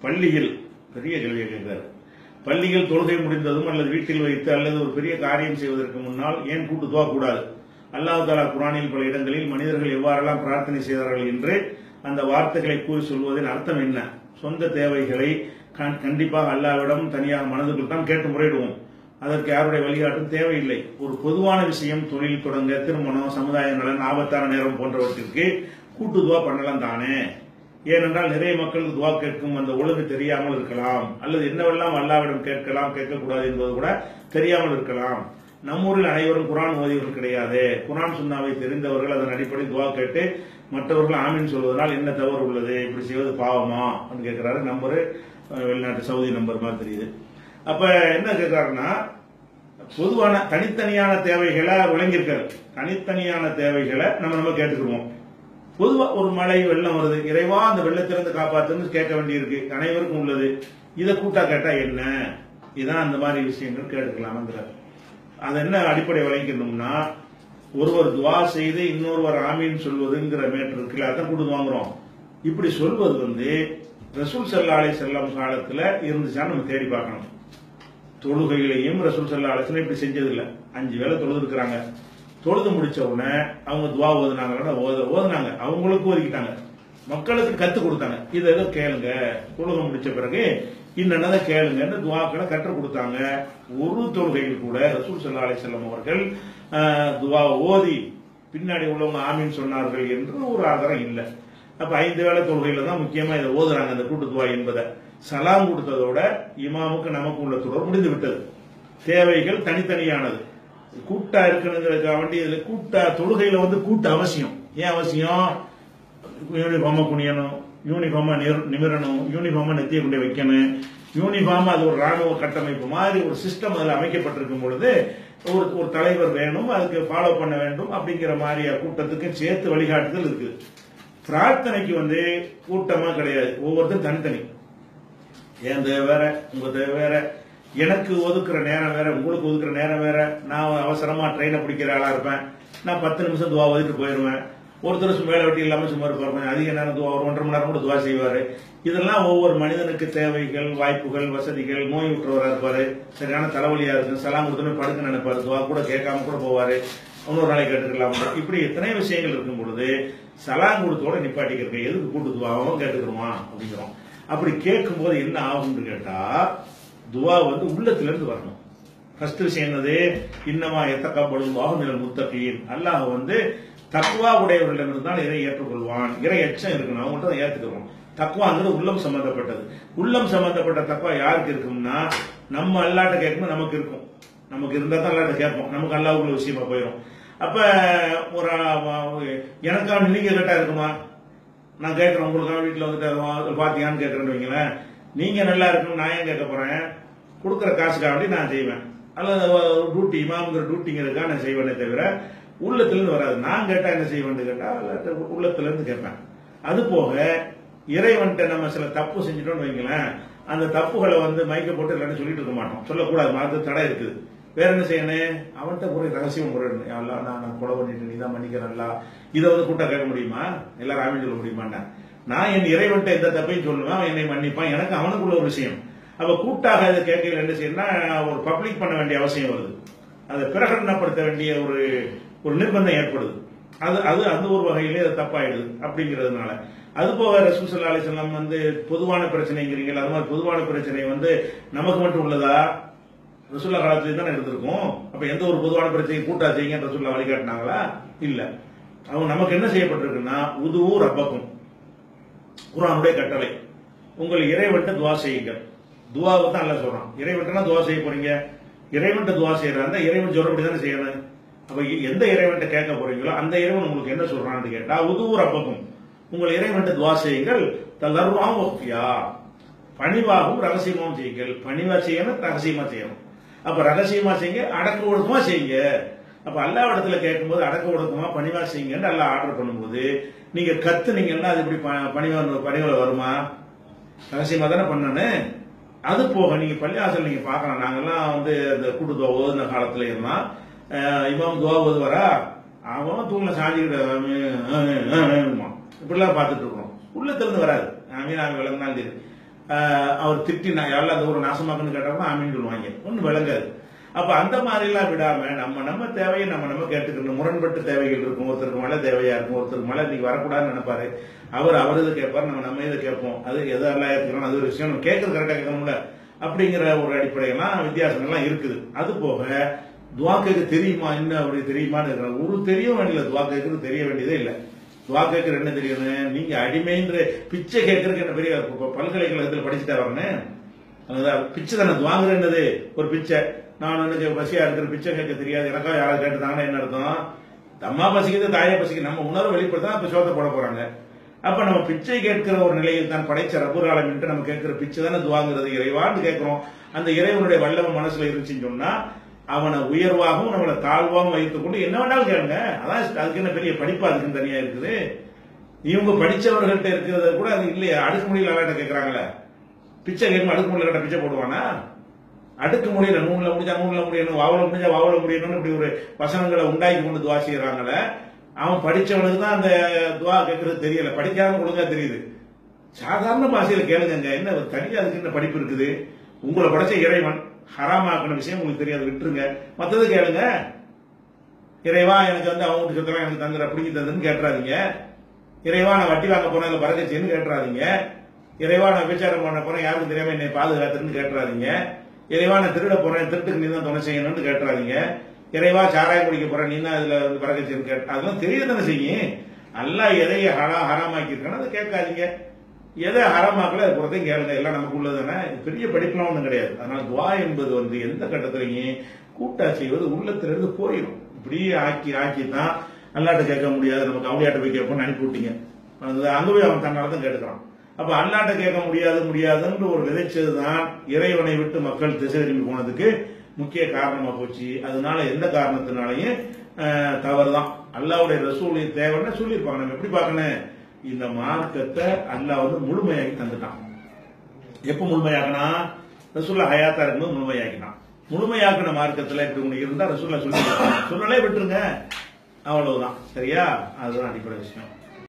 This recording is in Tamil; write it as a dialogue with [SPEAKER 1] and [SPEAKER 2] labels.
[SPEAKER 1] பள்ளியில் பெரிய கேள்வியை கேட்கிறார் பள்ளியில் தொழுகை முடிந்ததும் அல்லது வீட்டில் வைத்து அல்லது ஒரு பெரிய காரியம் செய்வதற்கு முன்னால் ஏன் கூட்டு துவா கூடாது? அல்லாஹ் தாலா குரானில் பல இடங்களில் மனிதர்கள் எவ்வாறெல்லாம் பிரார்த்தனை செய்தார்கள் என்று அந்த வார்த்தைகளை கூறி சொல்வதன் அர்த்தம் என்ன? சொந்த தேவைகளை கண்- கண்டிப்பாக அல்லாவிடம் தனியாக மனதுக்குள் தான் கேட்டு முறையிடுவோம். அதற்கு யாருடைய வழிகாட்டும் தேவையில்லை. ஒரு பொதுவான விஷயம் தொழில் தொடங்க திருமணம் சமுதாய நலன் ஆபத்தான நேரம் போன்றவற்றிற்கு கூட்டுதுவா பண்ணலாம் தானே? ஏனென்றால் நிறைய மக்களுக்கு துவா கேட்கும் அந்த ஒழுங்கு தெரியாமல் இருக்கலாம். அல்லது என்னவெல்லாம் அல்லாவிடம் கேட்கலாம் கேட்கக்கூடாது என்பது கூட தெரியாமல் இருக்கலாம். நம்மூரில் அனைவரும் குரான் ஓதியவர்கள் கிடையாது. குரான் சுண்ணாவை தெரிந்தவர்கள் அதன் அடிப்படை துவா கேட்டு மற்றவர்கள் ஆமீன் சொல்வதனால் என்ன தவறு உள்ளது? இப்படி செய்வது பாவமா? அப்படின்னு கேட்கிறாரு. நம்பரு வெளிநாட்டு சவுதி நம்பர் மாதிரி தெரியுது. அப்ப என்ன கேட்கிறாருன்னா பொதுவான தனித்தனியான தேவைகளை விளங்கியிருக்காரு. தனித்தனியான தேவைகளை நம்ம நம்ம கேட்டுக்கிடுவோம். பொதுவா ஒரு மழை வெள்ளம் வருது இறைவா அந்த வெள்ளத்திலிருந்து காப்பாத்துன்னு கேட்க வேண்டியிருக்கு. அனைவருக்கும் உள்ளது. இதை கூட்டா கேட்டா என்ன? இதான் அந்த மாதிரி விஷயங்கள் கேட்டுக்கலாம்ங்கிறார் அது என்ன அடிப்படை வழங்கிக்கணும்னா ஒருவர் துவா செய்து இன்னொருவர் ஆமீன் சொல்வதுங்கிற மேட்டர் இருக்குல்ல அதான் கூட்டு வாங்குறோம். இப்படி சொல்வது வந்து ரசூல் செல்லாலை அலை செல்லம் காலத்துல இருந்துச்சான்னு நம்ம தேடி பார்க்கணும். தொழுகைகளையும் ரசூல் செல்லாலை இப்படி செஞ்சதில்லை. அஞ்சு வேளை தொழுது இருக்கிறாங்க தொழுது முடிச்ச உடனே அவங்க துவா ஓதுனாங்க ஓத ஓதுனாங்க. அவங்களுக்கு ஒதுக்கிட்டாங்க. மக்களுக்கு கத்து கொடுத்தாங்க. இதை ஏதோ கேளுங்க. தொழுகை முடிச்ச பிறகு இன்னதை கேளுங்கன்னு துவாக்களை கற்றுக் கொடுத்தாங்க. ஒரு தொழுகையில் கூட ரசூல் சல்லா அலிசல்லம் அவர்கள் துவா ஓதி பின்னாடி உள்ளவங்க ஆமீன் சொன்னார்கள் என்று ஒரு ஆதாரம் இல்லை. அப்ப ஐந்து வேலை தொழுகையில தான் முக்கியமா இதை ஓதுறாங்க அந்த கூட்டு துவா என்பதை. சலாம் கொடுத்ததோட இமாமுக்கு நமக்கு உள்ள தொடர் முடிந்து விட்டது. தேவைகள் தனித்தனியானது. கூட்டா இருக்கணுங்கிறதுக்காக வேண்டி இதுல கூட்டா தொழுகையில வந்து கூட்டு அவசியம். ஏன் அவசியம்? யூனிஃபார்மா குனியணும் யூனிஃபார்மா நிமிரணும் யூனிஃபார்மா நெத்திய கொண்டு வைக்கணும். யூனிஃபார்மா அது ஒரு ராணுவ கட்டமைப்பு மாதிரி ஒரு சிஸ்டம் அதில் அமைக்கப்பட்டிருக்கும் பொழுது ஒரு ஒரு தலைவர் வேணும் அதுக்கு ஃபாலோ பண்ண வேண்டும் அப்படிங்கிற மாதிரி கூட்டத்துக்கு சேர்த்து வழிகாட்டுதல் இருக்குது பிரார்த்தனைக்கு வந்து கூட்டமா கிடையாது. ஒவ்வொருத்தரும் தனித்தனி. என் தேவை வேற உங்க தேவை வேற எனக்கு ஒதுக்குற நேரம் வேற உங்களுக்கு ஒதுக்குற நேரம் வேற. நான் அவசரமா ட்ரெயினை பிடிக்கிற ஆளா இருப்பேன். நான் பத்து நிமிஷம் துவா ஒதுக்கிட்டு போயிடுவேன் ஒருத்தர் வேலை வெட்டி இல்லாம சும்மா இருப்பாரு அதிக நேரம் துவா ஒரு ஒன்றரை மணி நேரம் கூட துவா செய்வாரு. இதெல்லாம் ஒவ்வொரு மனிதனுக்கு தேவைகள் வாய்ப்புகள் வசதிகள் நோய் விட்டுறவராக இருப்பாரு. சரியான தலைவலியா இருக்கு. சலாம் கொடுத்தோன்னு படுக்க நினைப்பாரு. துவா கூட கேட்காம கூட போவாரு. இன்னொரு நாளைக்கு கேட்டுக்கலாம் இப்படி எத்தனை விஷயங்கள் இருக்கும் பொழுது சலாம் கொடுத்தோட நிப்பாட்டிக்கிறேன் எதுக்கு கூட்டு துவாவும் கேட்டுக்கிறோமா? அப்படிங்கிறோம். அப்படி கேட்கும் போது என்ன ஆகும்னு கேட்டா துவா வந்து உள்ளத்துல இருந்து வரணும். ஃபர்ஸ்ட் விஷயம் என்னது? இன்னமா எத்தக்கப்படும் வாகுமிகள் முத்தகையின் அல்லாஹ் வந்து தக்குவா உடையவர்களிடம் தான் இதை ஏற்றுக்கொள்வான். இறை எச்சம் இருக்கணும் அவங்கள்ட்ட தான் ஏற்றுக்கிறோம் தக்குவாங்கிறது உள்ளம் சம்பந்தப்பட்டது. உள்ளம் சம்பந்தப்பட்ட தக்குவா யாருக்கு இருக்கும்னா நம்ம அல்லாட்ட கேட்கணும் நமக்கு இருக்கும். நமக்கு இருந்தால் தான் அல்லாட்ட கேட்போம். நமக்கு அல்லாஹ் உள்ள விஷயமா போயிடும் அப்ப ஒரு எனக்கான நீங்க கரெக்டா இருக்குமா? நான் கேட்கிறேன் உங்களுக்காக வீட்டில் வந்துட்டு அது பாத்தியான்னு கேட்கறேன்னு வைங்களேன். நீங்க நல்லா இருக்கணும் நான் ஏன் கேட்க போறேன்? கொடுக்குற காசுக்காக வேண்டி நான் செய்வேன். அல்லது டியூட்டி இமாமுங்கிற டியூட்டிங்கிறதுக்காக நான் செய்வேனே தவிர உள்ளத்துலேருந்து வராது. நான் கேட்டால் என்ன செய்வேன்னு கேட்டால் அல்ல கேட்பேன். அது போக இறைவன்கிட்ட நம்ம சில தப்பு செஞ்சிட்டோம்னு வைங்களேன் அந்த தப்புகளை வந்து மைக்க போட்டு எல்லாரும் சொல்லிட்டு இருக்க மாட்டோம். சொல்லக்கூடாது மாத்து தடை இருக்குது. வேற என்ன செய்யணும் அவன்கிட்ட ஒரு ரகசியம் முறையிடணும் யா நான் நான் கொலை பண்ணிட்டு நீ தான் மன்னிக்கிறல்ல இதை வந்து கூட்டா கேட்க முடியுமா? எல்லாரும் ஆமின்னு சொல்ல முடியுமாண்ணா நான் என் இறைவன்கிட்ட எந்த தப்பையும் சொல்லுவேன் அவன் என்னை மன்னிப்பான். எனக்கு அவனுக்குள்ள ஒரு விஷயம். அப்ப கூட்டாக இதை கேட்கல என்ன செய்யணும்னா ஒரு பப்ளிக் பண்ண வேண்டிய அவசியம் வருது. அதை பிரகடனப்படுத்த வேண்டிய ஒரு ஒரு நிர்பந்தம் ஏற்படுது. அது அது அந்த ஒரு வகையிலே அது தப்பாயிடுது அப்படிங்கிறதுனால. அது போக ரசூசல்லா அலிசல்லாம் வந்து பொதுவான பிரச்சனைங்கிறீங்க அது மாதிரி பொதுவான பிரச்சனை வந்து நமக்கு மட்டும் உள்ளதா? ரசூல்லா காலத்துல தானே இருந்திருக்கும். அப்ப எந்த ஒரு பொதுவான பிரச்சனை கூட்டா செய்யுங்க ரசூல்லா வழிகாட்டினாங்களா? இல்ல. அவங்க நமக்கு என்ன செய்யப்பட்டிருக்குன்னா உதுவும் ரப்பக்கும். குரானுடைய கட்டளை. உங்கள் இறைவன்ட்டு துவா செய்யுங்கள். துவாவுக்கு தான் அல்ல சொல்றான். இறைவன்ட்டனா துவா செய்ய போறீங்க? இறைவன்ட்ட துவா செய்யறாங்க இறைவன் சொல்றபடி தானே செய்யணும் அப்ப எந்த இறைவன்ட்ட கேட்க போறீங்களோ அந்த இறைவன் உங்களுக்கு என்ன சொல்றான்னு கேட்டா உதுவும் அப்பக்கும். உங்கள் இறைவன்ட்ட துவா செய்யுங்கள். தளர்வாம் ஒப்பியா பணிவாகவும் ரகசியமாகவும் செய்யுங்கள். பணிவா செய்யணும் ரகசியமா செய்யணும். அப்ப ரகசியமா செய்யுங்க அடக்க ஒடுக்கமா செய்யுங்க. அப்ப அல்லா இடத்துல கேட்கும்போது அடக்க ஒடுக்கமா பணிவா செய்யுங்கன்னு நல்லா ஆர்டர் பண்ணும்போது நீங்க கத்துனீங்கன்னா அது இப்படி ப- பணிவா பணிவாளர் வருமா? ரகசியமா தானே பண்ணணும். அது போக நீங்க பள்ளியாசல் நீங்க பார்க்கலாம். நாங்கெல்லாம் வந்து அந்த கூட்டு துவா ஓதுன காலத்துல இருந்தான். இவன் இமாம் துவா ஓதுவாரா? அவன் தூங்கல சாஞ்சிக்கிட்டு இப்படிலாம் பார்த்துட்டு இருக்கோம் உள்ளத்துல இருந்து வராது. ஆமீன் ஆமீன் விளங்கினாலும் சரி. அவர் திட்டி நான் எல்லாம் அந்த ஒரு நாசமாக்குன்னு கேட்டாலும் ஆமீன் சொல்லுவாங்க. ஒன்றும் விளங்காது. அப்ப அந்த மாதிரிலாம் விடாம நம்ம நம்ம தேவையை நம்ம நம்ம கேட்டுக்கணும். முரண்பட்டு தேவைகள் இருக்கும். ஒருத்தருக்கு மழை தேவையா இருக்கும். ஒருத்தருக்கு மழை இன்னைக்கு வரக்கூடாதுன்னு நினைப்பாரு. அவர் அவர் இது கேட்பார் நம்ம நம்ம இதை கேட்போம். அது எதெல்லாம் இருக்கணும் அது ஒரு விஷயம். நம்ம கேட்கறது கரெக்டாக கேட்கணும்ல. அப்படிங்கிற ஒரு அடிப்படையெல்லாம் வித்தியாசங்கள்லாம் இருக்குது. அது போக துவா கேட்க தெரியுமா? என்ன அப்படி தெரியுமான்னு இருக்கிறாங்க ஒரு தெரிய வேண்டியது துவா கேட்கறது தெரிய வேண்டியதே இல்லை. துவா கேட்கறது என்ன தெரியணும் நீங்க அடிமைன்ற பிச்சை கேட்கறதுக்கு என்ன பெரிய பல்கலைக்கழகத்தில் படிச்சுட்டா வரணும். பிச்சை தானே துவாங்குறது என்னது ஒரு பிச்சை. நான் எனக்கு பசியா இருக்கிற பிச்சை கேட்க தெரியாது. எனக்கா யாராவது கேட்டுதாங்கன்னா என்ன அர்த்தம்? அம்மா பசிக்குது தாயை பசிக்குது. நம்ம உணர்வு வெளிப்படுத்தா இப்ப சோத்த போட போறாங்க. அப்ப நம்ம பிச்சை கேட்கிற ஒரு நிலையில் தான் படைச்ச ரபுராலம் என்று நம்ம கேட்கிற பிச்சை தானே துவாங்கிறது. இறைவான்னு கேட்கிறோம். அந்த இறைவனுடைய வல்லமை மனசுல இருந்துச்சுன்னு சொன்னா அவனை உயர்வாகவும் நம்மளை தாழ்வாகவும் வைத்துக் கொண்டு என்ன வேணாலும் கேளுங்க. அதான் அதுக்கு என்ன பெரிய படிப்பு அதுக்குன்னு தனியா இருக்குது. இவங்க படிச்சவர்கள்ட்ட இருக்கிறத கூட அது இல்லையா. அடுக்கு முடியல அலாட்ட கேட்கறாங்களே பிச்சை கேட்கும் அடுக்கு முடியல பிச்சை போடுவானா? அடுக்கு முடியல நூல்ல முடிஞ்சா நூல்ல முடியணும் வாவல முடிஞ்சா வாவல முடியணும்னு இப்படி ஒரு வசனங்களை உண்டாக்கி கொண்டு துவா செய்யறாங்களே அவன் படிச்சவனுக்கு தான் அந்த துவா கேட்கறது தெரியல. படிக்காம ஒழுங்கா தெரியுது. சாதாரண பாஷையில கேளுங்க என்ன தனியா அதுக்கு என்ன படிப்பு இருக்குது? உங்களை படைச்ச இறைவன் ஹராமாக்கின விஷயம் உங்களுக்கு தெரியாது விட்டுருங்க. மத்தது கேளுங்க. இறைவா எனக்கு வந்து அவங்க வீட்டு எனக்கு தந்துற பிடிங்கி தந்துன்னு கேட்டுறாதீங்க. இறைவா நான் வட்டி வாங்க போனேன் இல்ல பறக்கச்சின்னு கேட்டுறாதீங்க. இறைவா நான் விபச்சாரம் பண்ண போறேன் யாருக்கும் தெரியாம என்னை பாதுகாத்துன்னு கேட்டுறாதீங்க. இறைவா நான் திருட போறேன் திருட்டுக்கு நீ தான் துணை செய்யணும்னு கேட்டுறாதீங்க. இறைவா சாராயம் குடிக்க போறேன் நீ தான் இதுல வந்து பறக்கச்சின்னு கேட்டு அதெல்லாம் தெரிய தானே செய்யும். நல்லா எதையை ஹரா ஹராமாக்கி அதை கேட்காதீங்க. எதை ஹராமாக்கல அது பொறுத்தையும் கேளுங்க. எல்லாம் நமக்கு உள்ளதுன்னா தானே. பெரிய படிப்புலாம் ஒன்றும் கிடையாது. அதனால துவா என்பது வந்து எந்த கட்டத்திலையும் கூட்டா செய்வது உள்ளத்திலிருந்து போயிடும் இப்படியே ஆக்கி ஆக்கி தான் அல்லாட்ட கேட்க முடியாது. நமக்கு அவளியாட்ட போய் கேட்போம்னு அனுப்பி விட்டீங்க. அங்கே அங்க போய் அவன் தன்னால தான் கேட்டுக்கிறான். அப்ப அண்ணாட்ட கேட்க முடியாது முடியாதுன்னு ஒரு விதைச்சதுதான் இறைவனை விட்டு மக்கள் திசை திரும்பி போனதுக்கு முக்கிய காரணமா போச்சு. அதனால எந்த காரணத்தினாலையும் தவறுதான். அல்லாவுடைய ரசூலுடைய தேவைன்னு சொல்லியிருப்பாங்க. நம்ம எப்படி பார்க்கணும்? இந்த மார்க்கத்தை அல்லாஹ் வந்து முழுமையாக்கி தந்துட்டான். எப்ப முழுமையாக்கினா? ரசூல்லா ஹயாத்தா இருக்கும்போது முழுமையாக்கினான். முழுமையாக்கின மார்க்கத்துல இப்படி ஒண்ணு இருந்தா ரசூல்லா சொல்லி சொல்லலே விட்டுருங்க. அவ்வளவுதான். சரியா? அதுதான் அடிப்படை விஷயம்.